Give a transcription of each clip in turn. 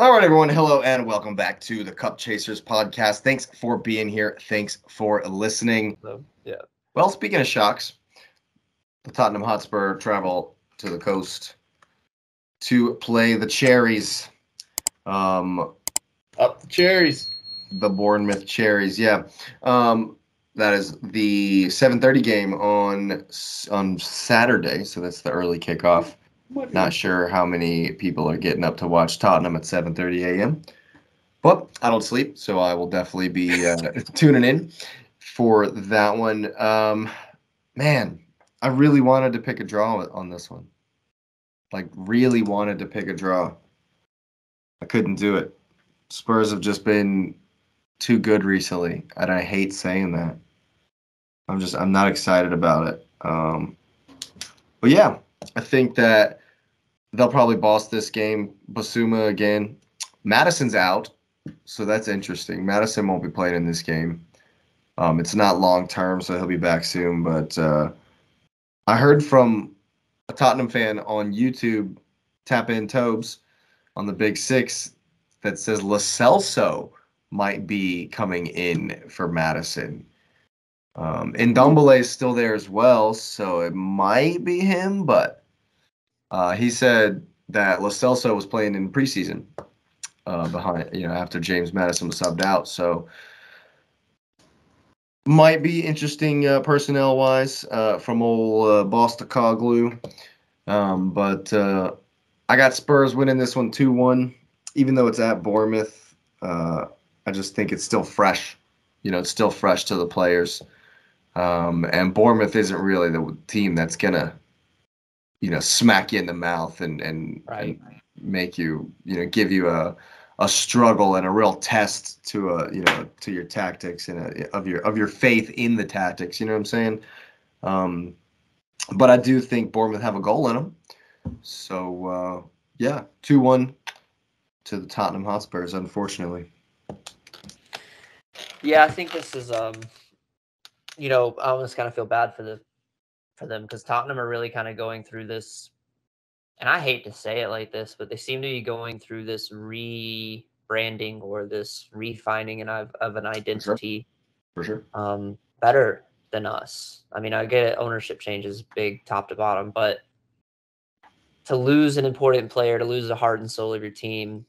All right, everyone. Hello and welcome back to the Cup Chasers podcast. Thanks for being here. Thanks for listening. Yeah. Well, speaking of shocks, the Tottenham Hotspur travel to the coast to play the Cherries. Um, Up the cherries. the Bournemouth Cherries. Yeah, um, that is the 7:30 game on on Saturday. So that's the early kickoff. Not sure how many people are getting up to watch Tottenham at 7:30 a.m. But I don't sleep, so I will definitely be uh, tuning in for that one. Um, man, I really wanted to pick a draw on this one. Like, really wanted to pick a draw. I couldn't do it. Spurs have just been too good recently, and I hate saying that. I'm just I'm not excited about it. Um, but yeah, I think that they'll probably boss this game. Bissouma again. Maddison's out, so that's interesting. Maddison won't be playing in this game. Um, it's not long term, so he'll be back soon. But uh, I heard from a Tottenham fan on YouTube, Tap In Tobes, on the Big Six, that says Lo Celso might be coming in for Maddison. Um, and Dombele is still there as well, so it might be him. But uh, he said that Lo Celso was playing in preseason uh, behind, you know, after James Maddison was subbed out. So might be interesting uh, personnel wise uh, from old uh, Postecoglou. Um, but uh, I got Spurs winning this one 2 1, even though it's at Bournemouth. Uh, I just think it's still fresh. You know, it's still fresh to the players. Um, and Bournemouth isn't really the team that's going to, you know, smack you in the mouth and, and, Right. and make you, you know, give you a, a struggle and a real test to a you know to your tactics and a, of your of your faith in the tactics. You know what I'm saying? Um, but I do think Bournemouth have a goal in them. So uh, yeah, two one to the Tottenham Hotspurs. Unfortunately, Yeah, I think this is um you know, I almost kind of feel bad for the for them because Tottenham are really kind of going through this and I hate to say it like this, but they seem to be going through this rebranding or this refining and of, of an identity for sure. um better than us. I mean, I get it, ownership changes big top to bottom, but to lose an important player, to lose the heart and soul of your team,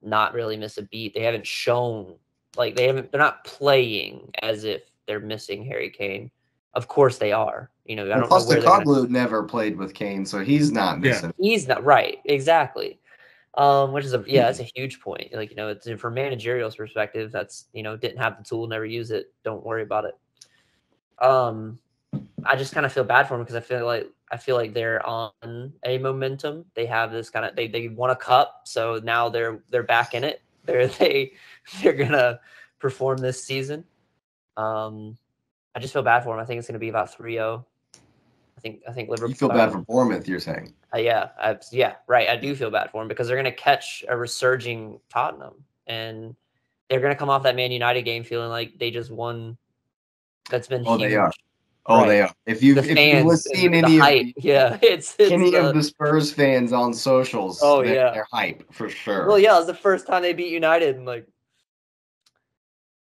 not really miss a beat. They haven't shown like they haven't they're not playing as if they're missing Harry Kane. Of course they are. You know, I And don't plus, know where the they're gonna- Coglu never played with Kane, so he's not Yeah. missing. He's not right, exactly. Um, which is a yeah, that's a huge point. Like you know, it's from managerial's perspective. That's you know, didn't have the tool, never use it. Don't worry about it. Um, I just kind of feel bad for them because I feel like I feel like they're on a momentum. They have this kind of they they won a cup, so now they're they're back in it. They're they they're gonna perform this season. Um, I just feel bad for them. I think it's gonna be about 3-0. I think I think Liverpool. You feel bad for Bournemouth, you're saying? Uh, yeah, I, yeah, right. I do feel bad for them because they're going to catch a resurging Tottenham, and they're going to come off that Man United game feeling like they just won. That's been Oh, huge. they are. Oh, Right. they are. If you The if you've seen the any of the, Yeah, it's, it's any uh, of the Spurs fans on socials, Oh, they're, yeah. they're hype for sure. well, yeah, it was the first time they beat United, and like,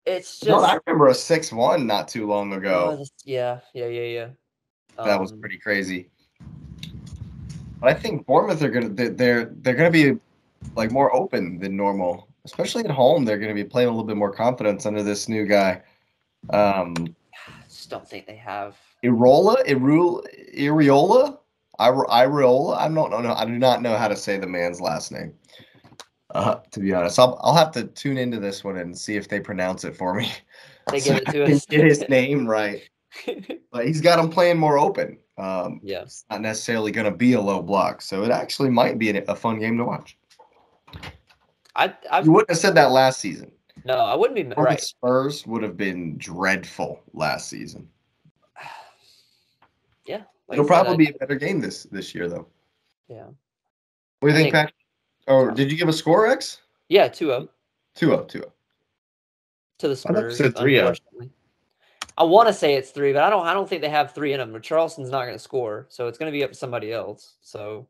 it's just No, I remember a six-one not too long oh, ago. this- yeah, yeah, yeah, yeah. that was Um, pretty crazy. But I think Bournemouth are gonna they're they're, gonna be like more open than normal, especially at home. They're gonna be playing a little bit more confidence under this new guy, um, I just don't think they have. Irola, Irul, Iriola, Ir- Iriola. I don't know. I do not know how to say the man's last name. Uh, to be honest, I'll I'll have to tune into this one and see if they pronounce it for me. They so give it to us. Get his name right. But he's got him playing more open. Um, yeah, it's not necessarily going to be a low block, so it actually might be a, fun game to watch. I, I, You wouldn't have said that last season. no, I wouldn't be Or right. Spurs would have been dreadful last season. Yeah, like It'll probably be a better game this this year, though. yeah. What do you think, think- Pat? Oh, or did you give a score, X? Yeah, 2 0 2 0, 2 0. to the I thought Spurs. said 3-0. I want to say it's three, but I don't. I don't think they have three in them. But Charleston's not going to score, so it's going to be up to somebody else. So,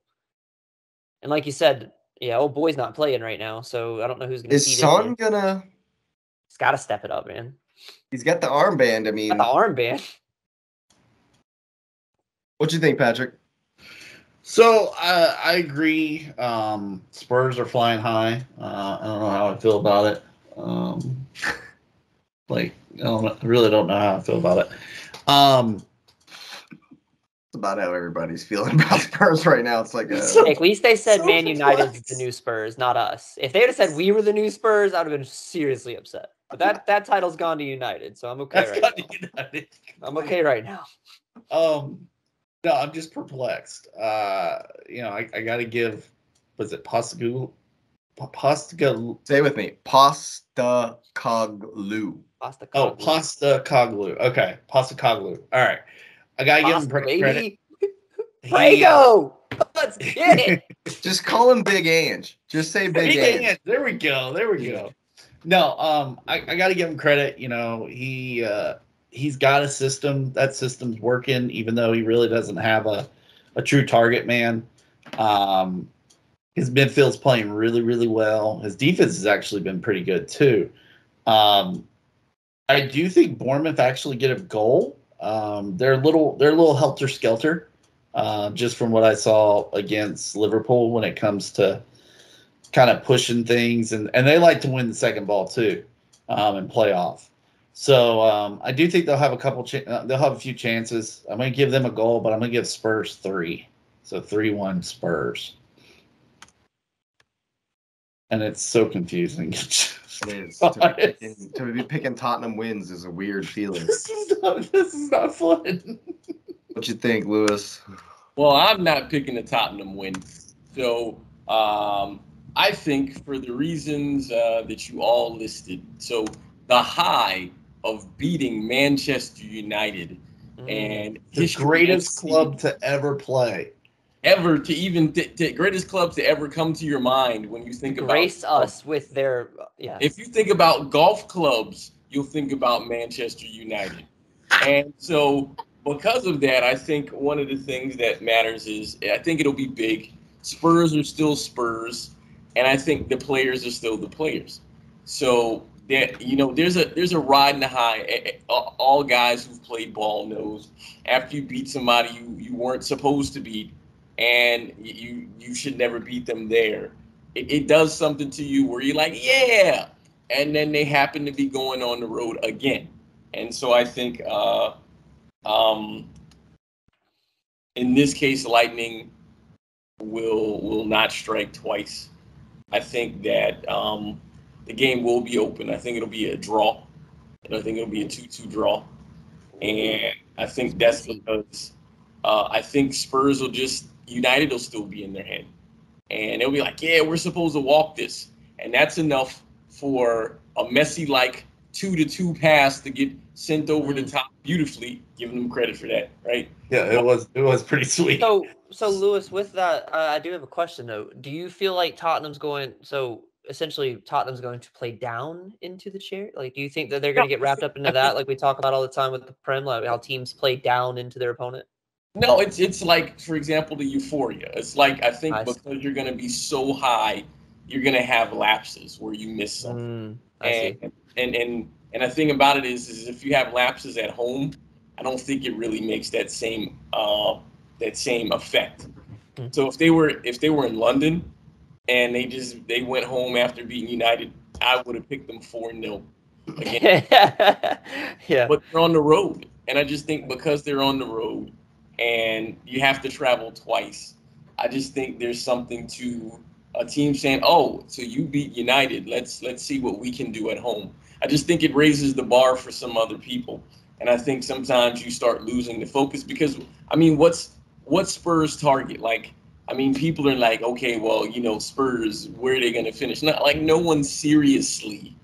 and like you said, Yeah, old boy's not playing right now, so I don't know who's gonna. Is feed Son gonna? He's got to step it up, man. He's got the armband. I mean, Got the armband. what do you think, Patrick? So uh, I agree. Um, Spurs are flying high. Uh, I don't know how I feel about it. Um, like I, don't, I really don't know how I feel about it. Um, That's about how everybody's feeling about Spurs right now. It's like a So- at least they said so Man United's the new Spurs, not us. If they would have said we were the new Spurs, I would have been seriously upset. But that that title's gone to United, so I'm okay that's right got now. to United. I'm okay right now. Um, no, I'm just perplexed. Uh, you know, I, I got to give. Was it Postigu? Postiga? say with me, Pasta Coglu. Pasta Oh, Pasta Coglu. Okay, Pasta Coglu. All right, I gotta give him Pasta, pre- credit. baby. He- Prego! Let's get it. Just call him Big Ange. Just say Big Big Ange. Ant. There we go. There we go. No, um, I, I got to give him credit. You know, he uh, he's got a system. That system's working, even though he really doesn't have a, a true target man. Um, his midfield's playing really, really well. His defense has actually been pretty good too. Um, I do think Bournemouth actually get a goal. Um, they're a little they're a little helter skelter, uh, just from what I saw against Liverpool when it comes to kind of pushing things, and and they like to win the second ball too, um, and play off. So um, I do think they'll have a couple. Ch- uh, they'll have a few chances. I'm going to give them a goal, but I'm going to give Spurs three. So three one Spurs. And it's so confusing. It is. To be, picking, to be picking Tottenham wins is a weird feeling. this is not. This is not fun. What you think, Lewis? Well, I'm not picking the Tottenham win. So um, I think for the reasons uh, that you all listed. So the high of beating Manchester United Mm. and The greatest FC club to ever play. ever to even t- t- greatest club to ever come to your mind when you think about Grace us with their yeah. If you think about golf clubs, you'll think about Manchester United. And so, because of that, I think one of the things that matters is I think it'll be big. Spurs are still Spurs, and I think the players are still the players. So that you know, there's a there's a ride and a high. All guys who've played ball knows after you beat somebody you, you weren't supposed to beat, and you you should never beat them there. It, it does something to you where you're like, yeah, and then they happen to be going on the road again, and so I think, uh, um, in this case, lightning will will not strike twice. I think that um, the game will be open. I think it'll be a draw, and I think it'll be a two-two draw, and I think that's because uh, I think Spurs will just United will still be in their head, and they'll be like, "Yeah, we're supposed to walk this," and that's enough for a messy like two to two pass to get sent over the top beautifully. Giving them credit for that, right? Yeah, it was it was pretty sweet. So, so Lewis, with that, uh, I do have a question though. Do you feel like Tottenham's going? So, essentially, Tottenham's going to play down into the chair. Like, do you think that they're going to get wrapped up into that, like we talk about all the time with the Prem, like how teams play down into their opponent? No, it's it's like, for example, the euphoria. It's like I think I see. because you're going to be so high, you're going to have lapses where you miss something. Mm, I see. and, and and and the thing about it is, is if you have lapses at home, I don't think it really makes that same uh, that same effect. Mm. So if they were if they were in London and they just they went home after beating United, I would have picked them four 0 again. yeah. But they're on the road, and I just think because they're on the road and you have to travel twice, I just think there's something to a team saying, "Oh, so you beat United? Let's let's see what we can do at home." I just think it raises the bar for some other people, and I think sometimes you start losing the focus because I mean, what's what Spurs' target? Like, I mean, people are like, "Okay, well, you know, Spurs, where are they going to finish?" Not like no one seriously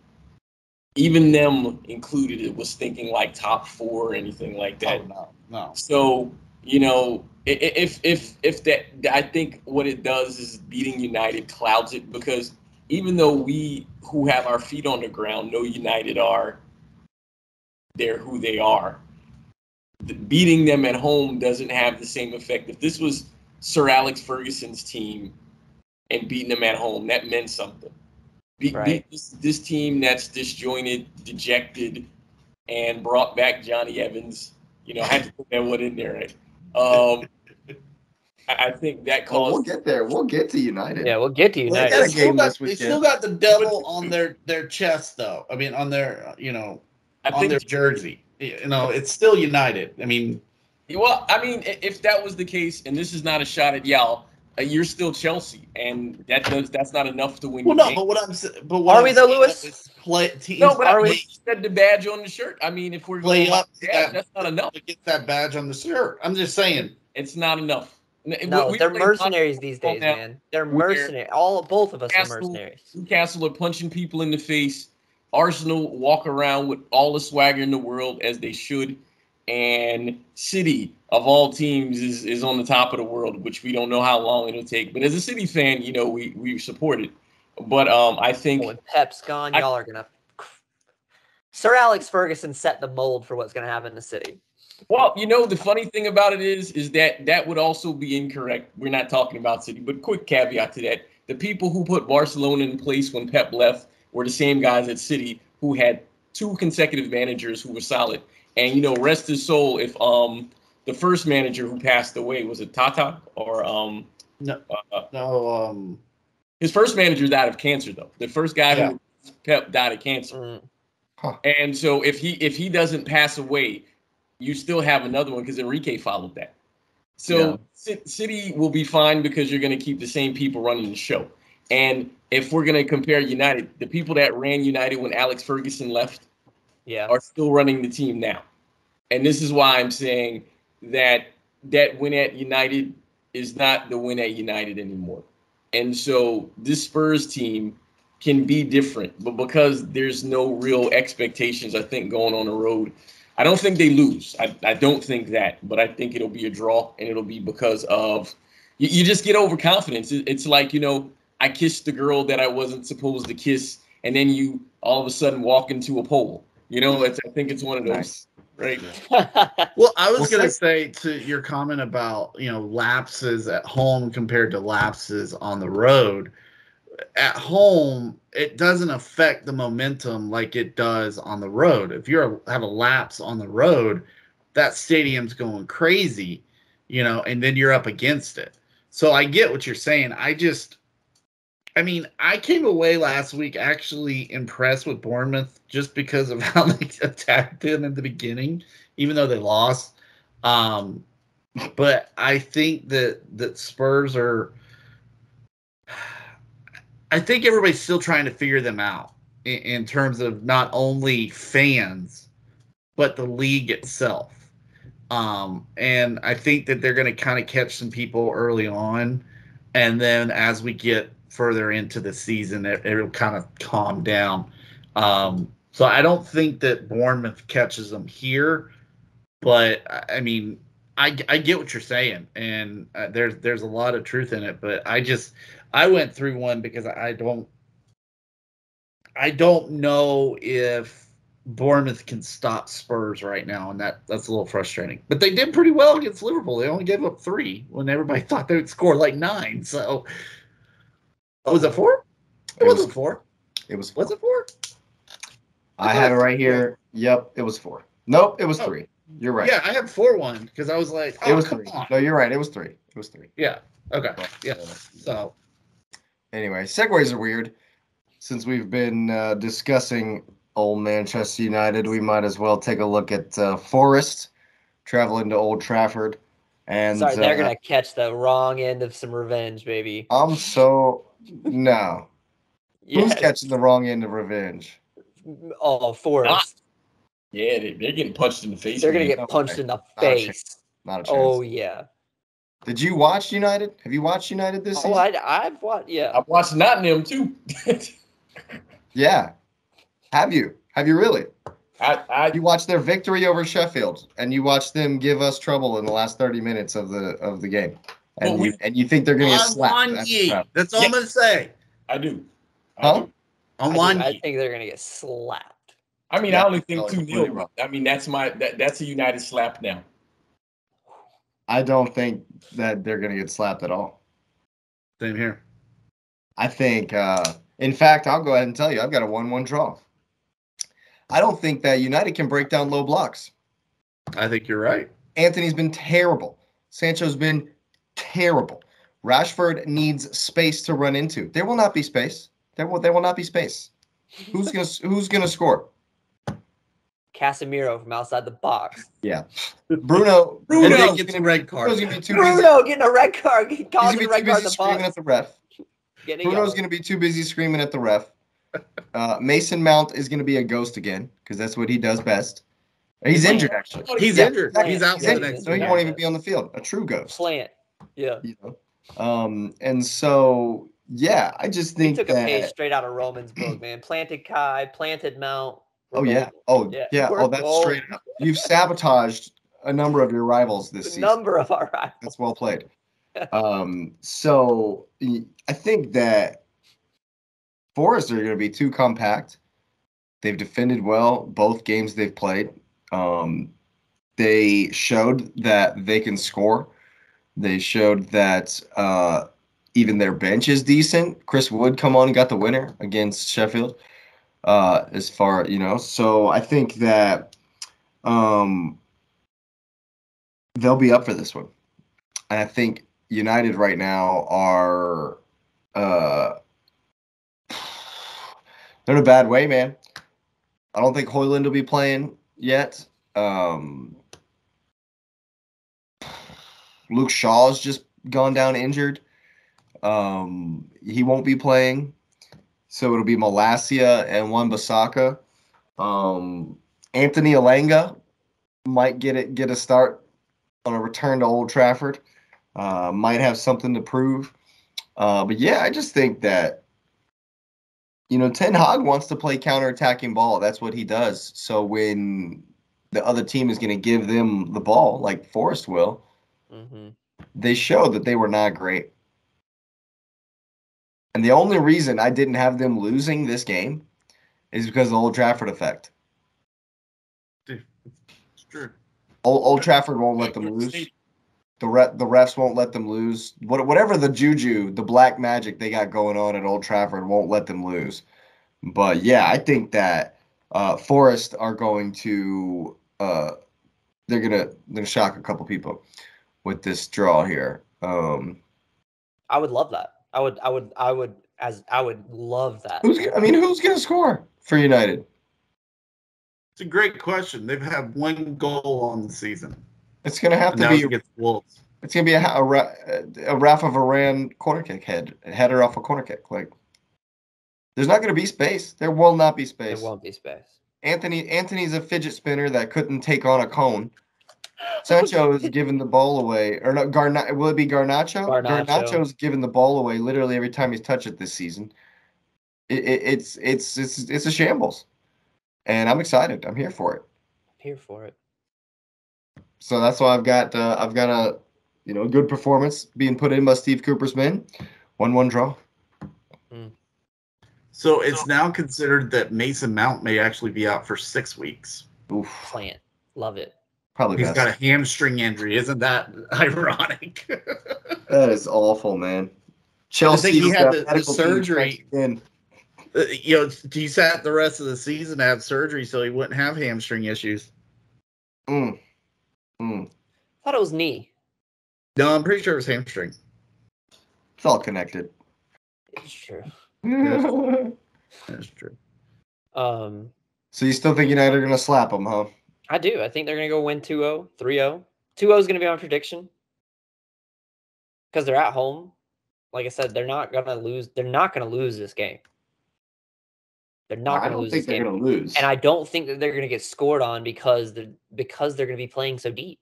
even them included, it was thinking like top four or anything like that. Oh, no, no. So you know, if if if that, I think what it does is beating United clouds it because even though we who have our feet on the ground know United are, they're who they are. The, beating them at home doesn't have the same effect. If this was Sir Alex Ferguson's team, and beating them at home. That meant something. Beat, Right. beat this, this team that's disjointed, dejected, and brought back Jonny Evans. You know, I had to put that one in there. Right? Um, I, I think that Well, we'll get there. We'll get to United. Yeah, we'll get to Well, United. got a they still got, they still got the devil on their their chest though. I mean, on their you know I on think their jersey. You know, it's still United. I mean, Well, I mean, if that was the case, and this is not a shot at y'all, uh, you're still Chelsea, and that does that's not enough to win. well, no, game. but what I'm sa- but what Are I'm we though, Lewis? Play teams no, but Are I we- said the badge on the shirt. I mean, if we're Play going up by to badge, that- that's not enough. to get that badge on the shirt. I'm just saying. It's not enough. No, we- we they're mercenaries these days, now. man. They're We're- mercenaries. All both of us are mercenaries. Newcastle are punching people in the face. Arsenal walk around with all the swagger in the world as they should, and City of all teams is is on the top of the world, which we don't know how long it'll take. But as a City fan, you know we we support it. But um, I think When Pep's gone, I- y'all are gonna. Sir Alex Ferguson set the mold for what's gonna happen in the city. Well, you know, the funny thing about it is, is that that would also be incorrect. We're not talking about City, but quick caveat to that: the people who put Barcelona in place when Pep left were the same guys at City who had two consecutive managers who were solid. And you know, rest his soul if um the first manager who passed away was it Tata or um No. uh, No, um, his first manager died of cancer though. The first guy Yeah. who Pep died of cancer. Mm. And so if he if he doesn't pass away, you still have another one because Enrique followed that. So Ci- City will be fine because you're going to keep the same people running the show. And if we're going to compare United, the people that ran United when Alex Ferguson left Yeah. are still running the team now. And this is why I'm saying that that win at United is not the win at United anymore. And so this Spurs team can be different, but because there's no real expectations, I think going on the road, I don't think they lose. I, I don't think that, but I think it'll be a draw, and it'll be because of you, you just get overconfidence. It, it's like you know, I kissed the girl that I wasn't supposed to kiss, and then you all of a sudden walk into a pole. You know, it's, I think it's one of those, Nice. right? Well, I was gonna say to your comment about you know lapses at home compared to lapses on the road. At home, it doesn't affect the momentum like it does on the road. If you have a lapse on the road, that stadium's going crazy, you know, and then you're up against it. So I get what you're saying. I just, I mean, I came away last week actually impressed with Bournemouth just because of how they attacked them in the beginning even though they lost. Um, but I think that that Spurs are. I think everybody's still trying to figure them out in, in terms of not only fans, but the league itself. Um, and I think that they're going to kind of catch some people early on, and then as we get further into the season, it, it'll kind of calm down. Um, so I don't think that Bournemouth catches them here but I- I mean, I, I get what you're saying, and uh, there's there's a lot of truth in it. But I just I went through one because I don't I don't know if Bournemouth can stop Spurs right now, and that that's a little frustrating. But they did pretty well against Liverpool. They only gave up three when everybody thought they would score like nine. So oh, was it four? It, It was- wasn't four. It was. Was it four? I have it right here. Yep, it was four. Nope, it was Oh. three. You're right. Yeah, I had four one because I was like, oh, it was come three. on. No, you're right. It was three. It was three. Yeah. Okay. Yeah. So Anyway, segues are weird. Since we've been uh, discussing old Manchester United, we might as well take a look at uh, Forest traveling to Old Trafford. And Sorry, they're uh, gonna catch the wrong end of some revenge, baby. I'm so no. Who's catching the wrong end of revenge? Oh, Forest. Ah. Yeah, they, they're getting punched in the face. They're gonna get no punched way. in the a chance. face. Not a oh, chance. Oh yeah. Did you watch United? Have you watched United this Oh, season? I, I've watched. Yeah. I've watched Nottingham too. Yeah. Have you? Have you really? I, I You watched their victory over Sheffield, and you watched them give us trouble in the last thirty minutes of the of the game, and Well, we- you and you think they're going to get slapped? one That's ye. That's all I'm gonna say. I do. I Huh? do. On I, one do- I think they're gonna get slapped. I mean, Yeah, I only think two completely nil. I mean, that's my that, that's a United slap now. I don't think that they're going to get slapped at all. Same here. I think, uh, in fact, I'll go ahead and tell you, I've got a 1 1 draw. I don't think that United can break down low blocks. I think you're right. Antony's been terrible. Sancho's been terrible. Rashford needs space to run into. There will not be space. There will there will not be space. Who's gonna Who's gonna score? Casemiro from outside the box. Yeah, Bruno. Bruno Bruno's gets a red card. Bruno's gonna be too busy. Getting a red card. He's gonna be too busy screaming box. at the ref. Getting Bruno's gonna be too busy screaming at the ref. Uh, Mason Mount is gonna be a ghost again because that's what he does best. He's injured actually. He's Yeah, injured. Plant. He's out He's the injured, next so he won't even be on the field. A true ghost. Plant. Yeah. You know. Um, and so yeah, I just He think took a page straight out of Roman's book, man. Planted Kai, planted Mount. Oh yeah. Oh Yeah. yeah. Oh, that's straight up. You've sabotaged a number of your rivals this The season. number of our rivals. That's well played. Um, so I think that Forest are going to be too compact. They've defended well both games they've played. Um, they showed that they can score. They showed that uh, even their bench is decent. Chris Wood come on and got the winner against Sheffield. Uh, as far you know, so I think that um, they'll be up for this one. And I think United right now are uh they're in a bad way, man. I don't think Højlund will be playing yet. Um Luke Shaw's just gone down injured. Um he won't be playing. So it'll be Malacia and Wan-Bissaka. Um Anthony Elanga might get it get a start on a return to Old Trafford. Uh, might have something to prove. Uh, but yeah, I just think that you know Ten Hag wants to play counter-attacking ball. That's what he does. So when the other team is going to give them the ball, like Forest will, hmm they showed that they were not great. And the only reason I didn't have them losing this game is because of the Old Trafford effect. It's true. Old, Old Trafford won't let them lose. The re- the refs won't let them lose. What whatever the juju, the black magic they got going on at Old Trafford won't let them lose. But yeah, I think that uh, Forest are going to uh, they're gonna they're gonna shock a couple people with this draw here. Um, I would love that. I would. I would. I would. As I would love that. who's I mean, who's gonna score for United? It's a great question. They've had one goal on the season. It's gonna have to be against Wolves. it's gonna be a, a, Ra- a Rafa Varane corner kick head header off a corner kick. Like, there's not gonna be space. There will not be space. There won't be space. Antony Antony's a fidget spinner that couldn't take on a cone. Sancho is giving the ball away, or no, Garna- will it be Garnacho? Garnacho. Garnacho's giving the ball away literally every time he's touched it this season. It, it, it's it's it's it's a shambles, and I'm excited. I'm here for it. I'm here for it. So that's why I've got uh, I've got a you know good performance being put in by Steve Cooper's men. One one draw. So it's now considered that Mason Mount may actually be out for six weeks. Oof, Plant. Love it. Probably He's best. got a hamstring injury. Isn't that ironic? that is awful, man. Chelsea he had got the- the surgery. in. Uh, you know, he sat the rest of the season to have surgery so he wouldn't have hamstring issues. Mm. Mm. thought it was knee. No, I'm pretty sure it was hamstring. It's all connected. It's true. That's true. Um, so you still think United are gonna slap them, huh? I do. I think they're gonna go win 2-0, 3-0. 2-0 is gonna be my prediction. Because they're at home. Like I said, they're not gonna lose. They're not gonna lose this game. They're not I gonna lose think this they're game. lose. and I don't think that they're going to get scored on because they're because they're going to be playing so deep.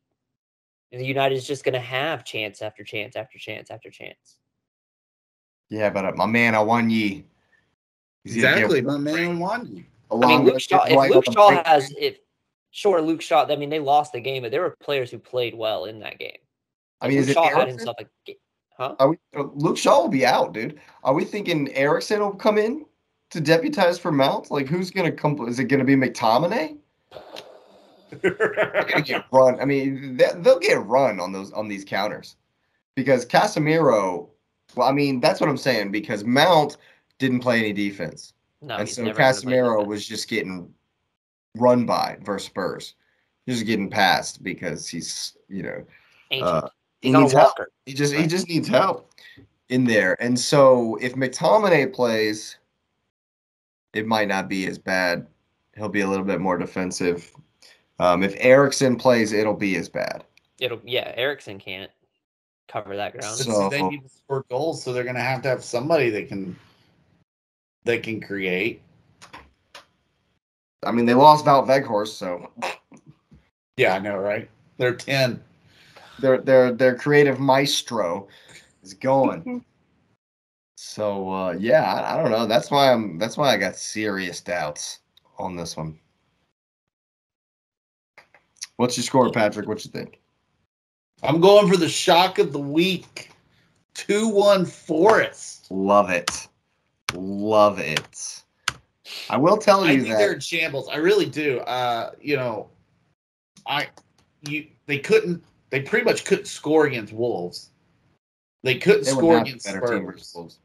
And the United is just going to have chance after chance after chance after chance. yeah, but uh, my man, I won ye. He's get Exactly, my man won. I mean, along Luke with Shaw. If Luke Shaw has, if sure, Luke Shaw. I mean, they lost the game, but there were players who played well in that game. I mean, Luke is it Shaw had himself a, huh? Are we, Luke Shaw will be out, dude. Are we thinking Eriksen will come in to deputize for Mount? Like, who's gonna come? Is it gonna be McTominay? They're gonna get run. I mean, they, they'll get run on those on these counters because Casemiro Well, I mean, that's what I'm saying because Mount didn't play any defense. No, and so Casemiro was just getting run by versus Spurs. He's Just getting passed because he's, you know, uh, he he's on needs help. He just he just needs help in there. And so if McTominay plays, it might not be as bad. He'll be a little bit more defensive. Um, if Eriksen plays, it'll be as bad. It'll yeah, Eriksen can't cover that ground. So- they need to score goals, so they're going to have to have somebody that can that can create. I mean, they lost Wout Weghorst, so Yeah, I know, right? They're ten. their their their creative maestro is going. so uh, yeah, I, I don't know. That's why I'm. That's why I got serious doubts on this one. What's your score, Patrick? What you think? I'm going for the shock of the week. Two one Forest. Love it, love it. I will tell I you think they're in shambles. I really do. Uh, you know, I you they couldn't. They pretty much couldn't score against Wolves. They couldn't they score against better Spurs.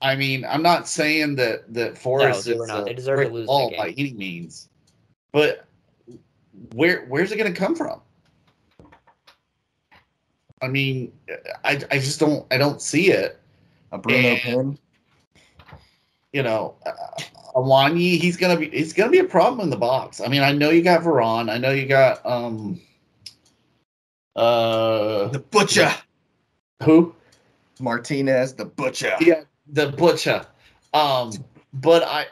I mean, I'm not saying that that Forest they is not. a They deserve to lose that wall game. by any means, but where where's it going to come from? I mean, I I just don't I don't see it. A Bruno And- Pin. You know, uh, Awoniyi, he's gonna be he's gonna be a problem in the box. I mean, I know you got Veron, I know you got um uh The butcher. who Martinez, the butcher. Yeah, the butcher. Um, but I,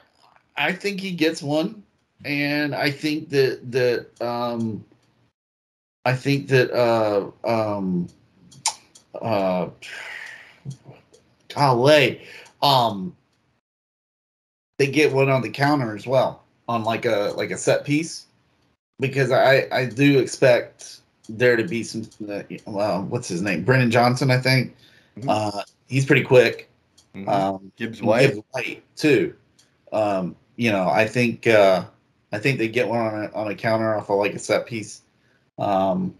I think he gets one, and I think that that um, I think that uh um uh, golly, um, they get one on the counter as well on like a like a set piece, because I I do expect there to be some well what's his name Brennan Johnson I think Mhm. uh he's pretty quick Mhm. um, Gibbs White. Gibbs White too. Um, you know, I think uh, I think they get one on a, on a counter off of like a set piece. Um,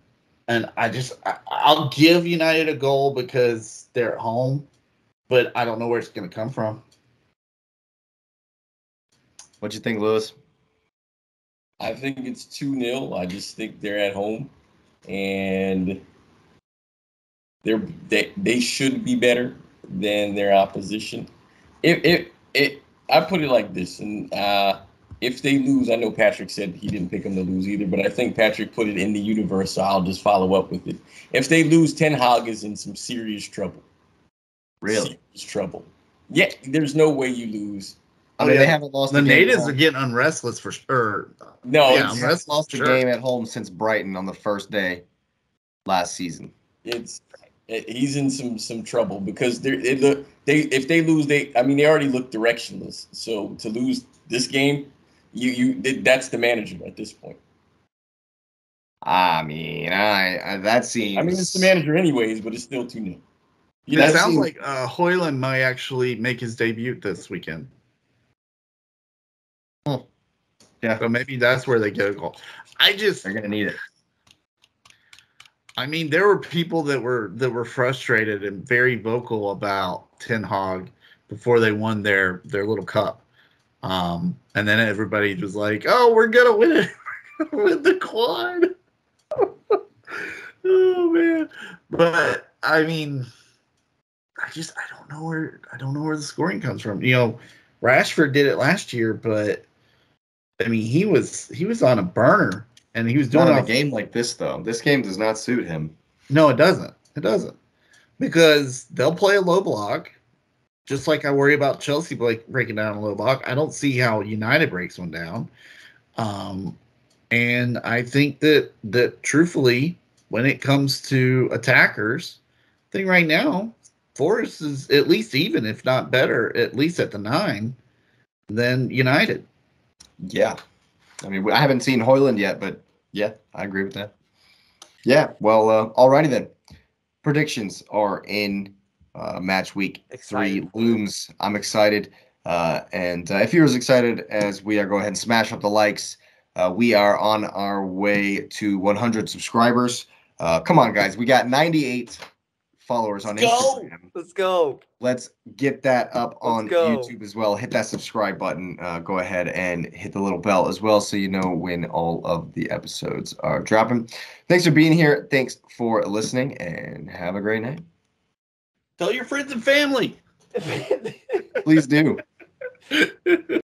and I just I, I'll give United a goal because they're at home, but I don't know where it's going to come from. What you think, Lewis? I think it's 2 0. I just think they're at home and they're they, they should be better than their opposition. If if it I put it like this, and uh if they lose, I know Patrick said he didn't pick them to lose either, but I think Patrick put it in the universe, so I'll just follow up with it. If they lose, Ten Hag is in some serious trouble. Really? Serious trouble. Yeah, there's no way you lose. I Oh, mean, yeah. they haven't lost The a natives home. are getting unrestless for sure. No, yeah, it's, unrestless lost a sure. game at home since Brighton on the first day last season. it's it- he's in some some trouble because they're they look they if they lose they I mean they already look directionless. So to lose this game, you you that's the manager at this point. I mean, I, I that seems. I mean it's the manager anyways, but it's still too new. It That sounds seems- like uh, Højlund might actually make his debut this weekend. Hmm. Yeah. So maybe that's where they get a goal. I just They're gonna need it. I mean, there were people that were that were frustrated and very vocal about Ten Hag before they won their their little cup, um, and then everybody was like, "Oh, we're gonna win it, gonna win the quad." oh man, but I mean, I just I don't know where I don't know where the scoring comes from. You know, Rashford did it last year, but I mean, he was he was on a burner and he was doing a game like this though. This game does not suit him. no, it doesn't. It doesn't. Because they'll play a low block, just like I worry about Chelsea break, breaking down a low block. I don't see how United breaks one down. Um, and I think that that truthfully, when it comes to attackers, I think right now Forest is at least even, if not better, at least at the nine, than United. Yeah. I mean, I haven't seen Højlund yet, but yeah, I agree with that. Yeah. Well, uh, alrighty then. Predictions are in uh, match week three looms. I'm excited. Uh, and uh, if you're as excited as we are, go ahead and smash up the likes. Uh, we are on our way to 100 subscribers. Uh, come on, guys. We got 98 followers on Let's go. Instagram. Let's go. Let's get that up on go. YouTube as well. Hit that subscribe button. Uh, go ahead and hit the little bell as well so you know when all of the episodes are dropping. Thanks for being here. Thanks for listening and have a great night. Tell your friends and family. Please do.